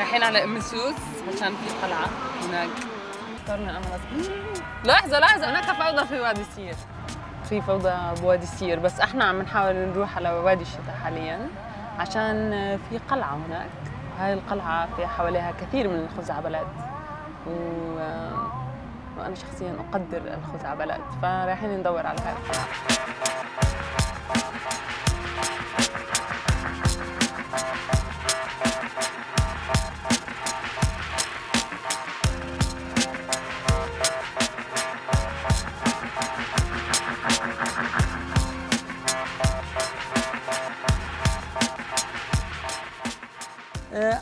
رايحين على ام سوس عشان في قلعة هناك. اخترنا أنا لحظة لحظة. هناك فوضى في وادي السير. في فوضى بوادي السير بس إحنا عم نحاول نروح على وادي الشتاء حاليا عشان في قلعة هناك. هاي القلعة في حواليها كثير من الخزعبلات. و... وأنا شخصيا أقدر الخزعبلات فرايحين ندور على هاي القلعة.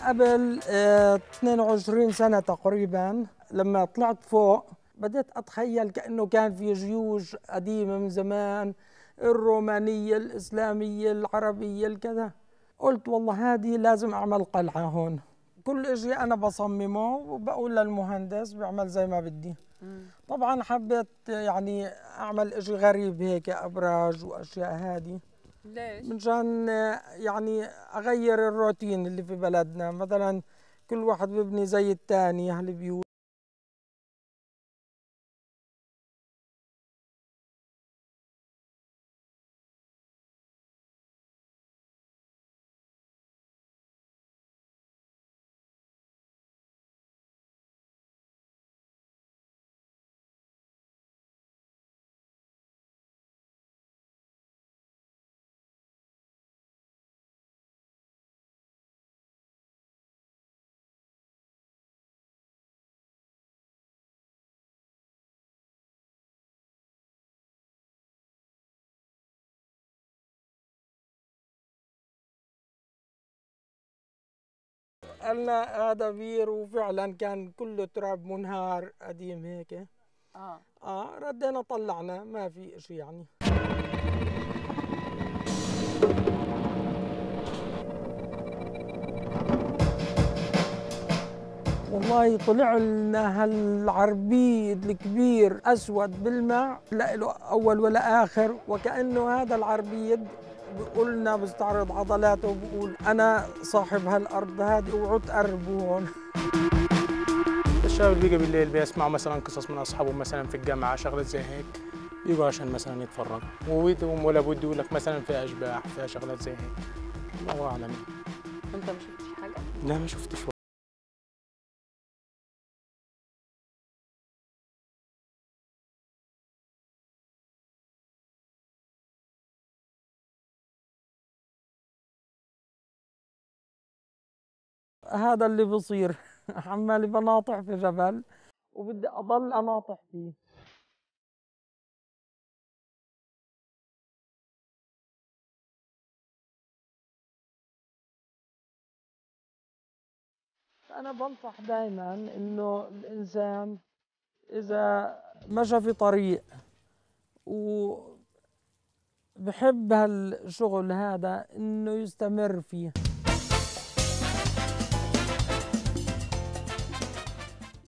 قبل 22 سنة تقريبا لما طلعت فوق بدأت أتخيل كأنه كان في جيوش قديمة من زمان الرومانية الإسلامية العربية الكذا. قلت والله هذه لازم أعمل قلعة هون. كل إشي أنا بصممه وبقول للمهندس بيعمل زي ما بدي. طبعا حبيت يعني أعمل إشي غريب هيك أبراج وأشياء هذه. ليش؟ مشان يعني أغير الروتين اللي في بلدنا مثلا كل واحد ببني زي الثاني هالبيوت قالنا هذا بير وفعلا كان كله تراب منهار قديم هيك. آه. آه ردينا طلعنا ما في إشي يعني. والله طلع لنا هالعربيد الكبير أسود بالماء لا له أول ولا آخر وكأنه هذا العربيد بيقول لنا بيستعرض عضلاته وبقول أنا صاحب هالأرض هذه اوعوا تقربوا هون. الشباب اللي بيجي بالليل بيسمعوا مثلا قصص من أصحابهم مثلا في الجامعة شغلات زي هيك بيجوا عشان مثلا يتفرجوا. وبيتهم ولا بده يقول لك مثلا في أشباح في شغلات زي هيك. الله أعلم. أنت ما شفتش حاجة؟ لا ما شفتش هذا اللي بصير. عمالي بناطح في جبل وبدي أضل أناطح فيه. أنا بنصح دائما إنه الإنسان إذا مشى في طريق وبحب هالشغل هذا إنه يستمر فيه.